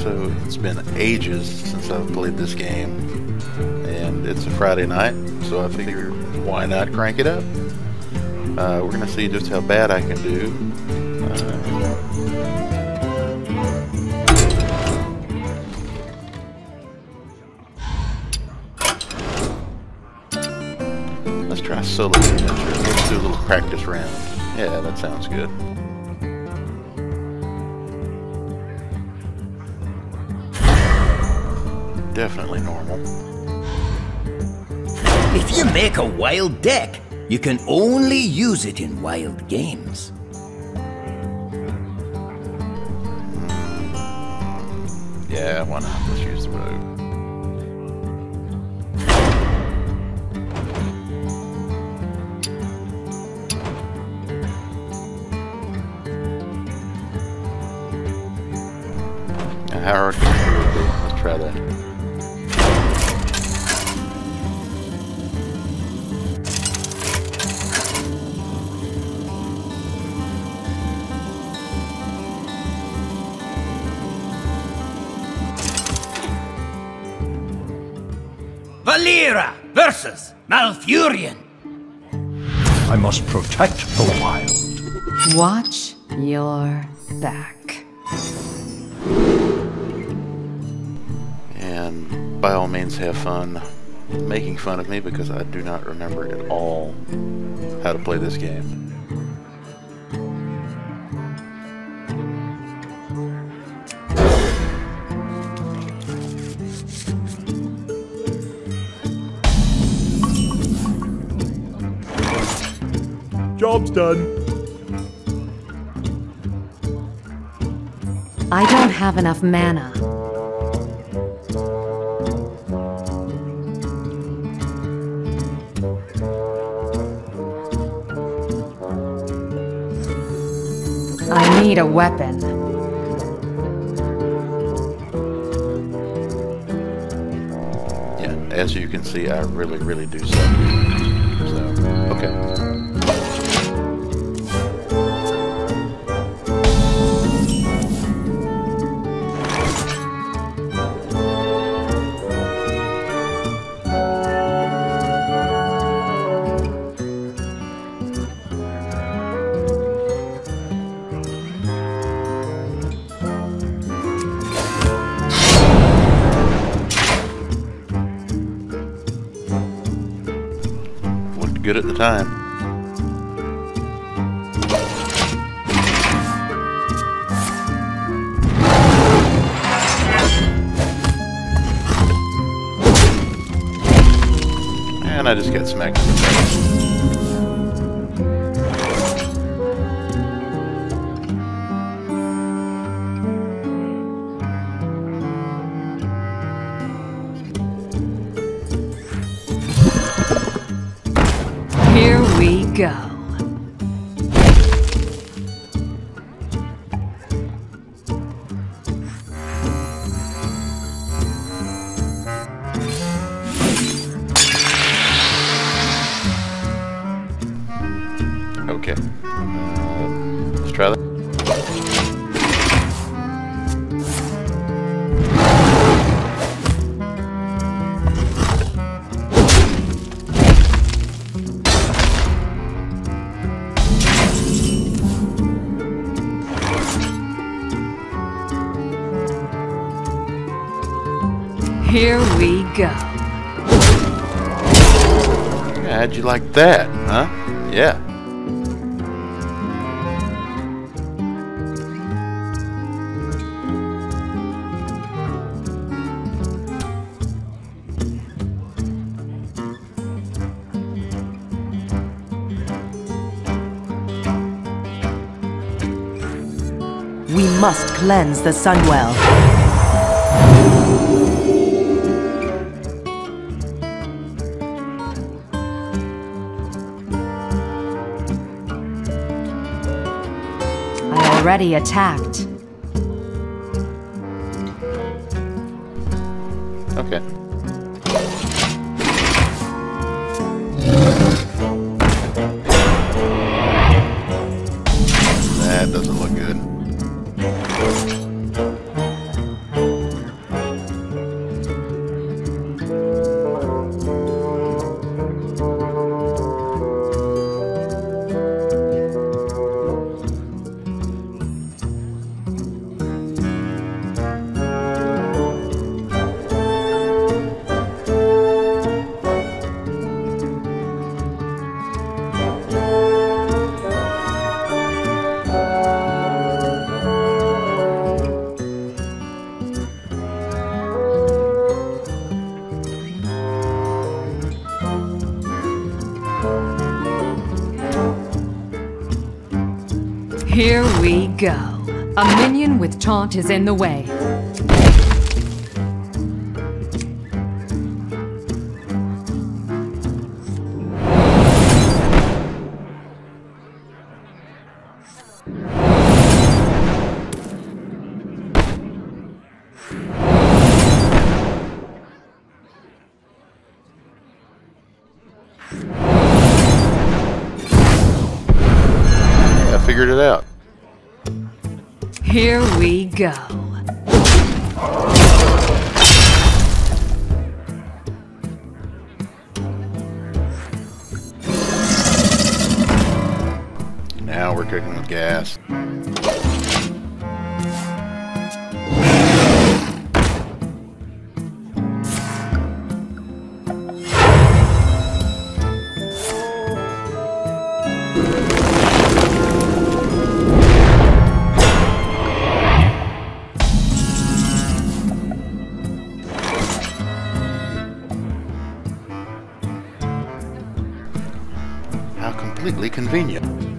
so it's been ages since I've played this game, and it's a Friday night, so I figured why not crank it up? Uh, we're gonna see just how bad I can do. Uh, let's try solo adventure. Let's do a little practice round. Yeah, that sounds good. Definitely normal. If you make a wild deck, you can only use it in wild games. Yeah, why not? Let's use the rogue. Now, how hard can it really be? Let's try that. Valeera versus Malfurion. I must protect the wild. Watch your back. And by all means, have fun making fun of me because I do not remember at all how to play this game. Job's done. I don't have enough mana. I need a weapon. Yeah, as you can see, I really, really do suck. So, okay. Good at the time. And I just got smacked go. Here we go. Yeah, how'd you like that, huh? Yeah. We must cleanse the Sunwell. Already attacked. Okay. Here we go. A minion with taunt is in the way. Figured it out. Here we go. Now we're cooking with gas. Convenient.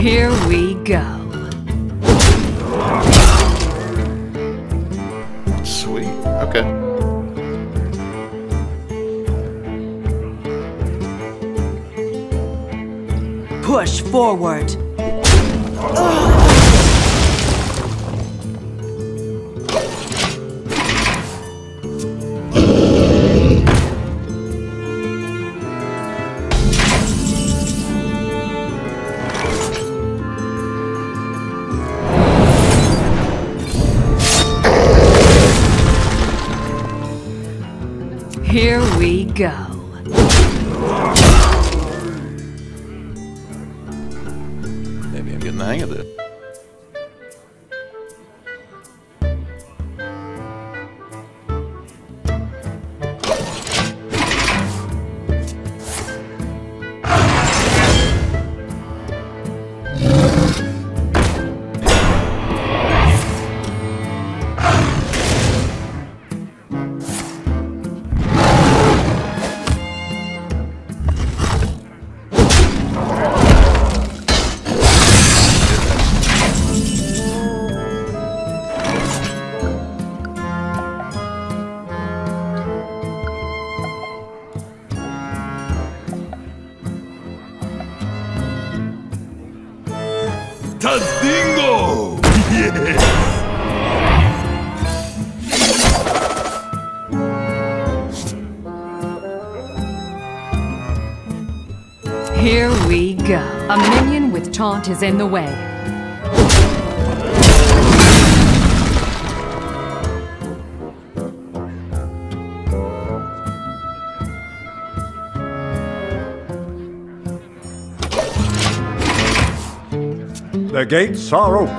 Here we go. Sweet. Okay. Push forward. Here we go. Maybe I'm getting the hang of this. Tadingo! Yes! Here we go. A minion with taunt is in the way. The gates are open.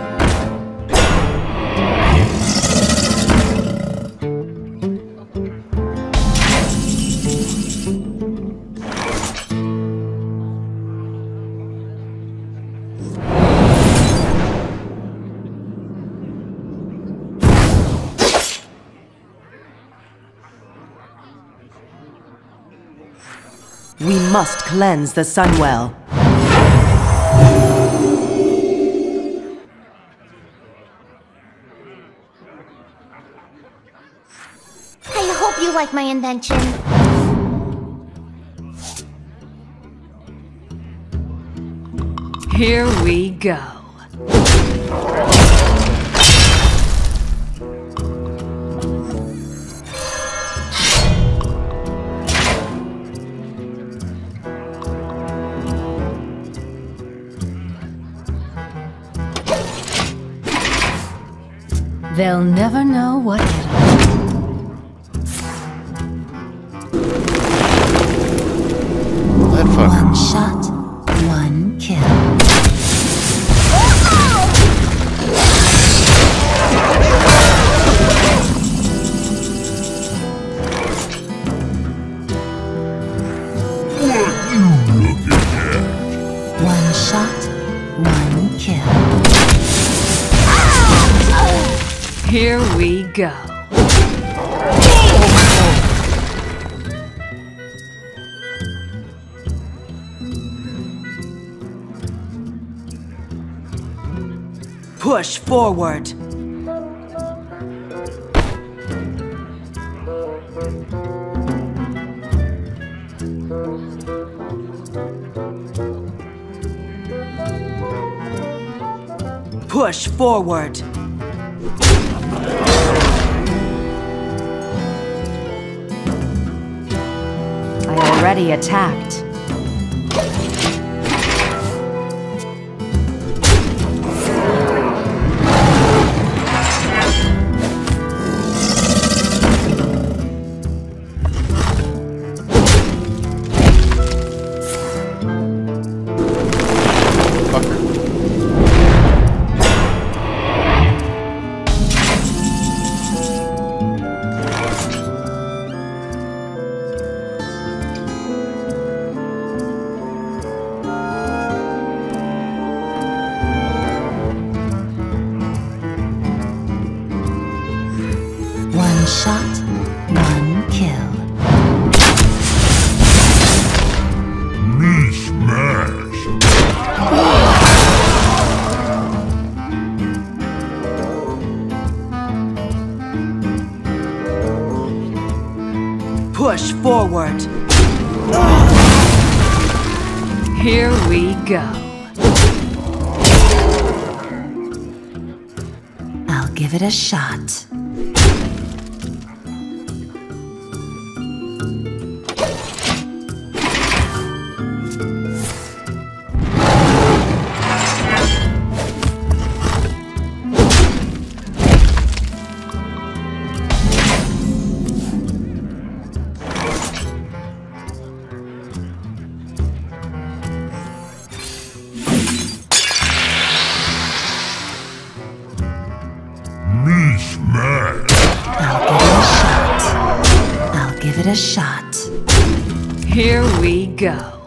We must cleanse the Sunwell. Like my invention? Here we go. They'll never know what hit 'em. Go. Push forward. Push forward. Already attacked. One shot, one kill. Me smash. Push forward. Here we go. I'll give it a shot. A shot. Here we go.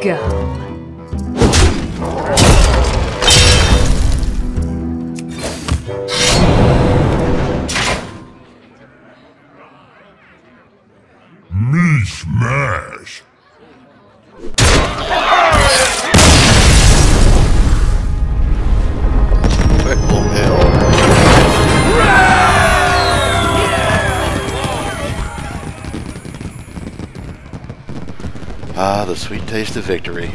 Go. Me smash. Sweet taste of victory.